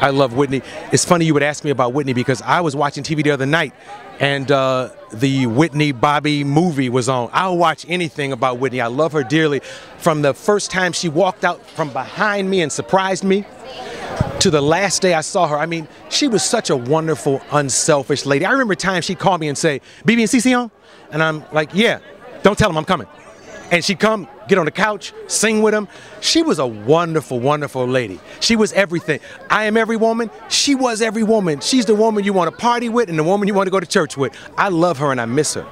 I love Whitney. It's funny you would ask me about Whitney because I was watching TV the other night and uh, the Whitney Bobby movie was on. I'll watch anything about Whitney. I love her dearly. From the first time she walked out from behind me and surprised me to the last day I saw her, I mean, she was such a wonderful, unselfish lady. I remember times she called me and say, BeBe and CeCe on? And I'm like, yeah, don't tell them I'm coming and she'd come get on the couch, sing with him. She was a wonderful, wonderful lady. She was everything. I am every woman. She was every woman. She's the woman you want to party with and the woman you want to go to church with. I love her and I miss her.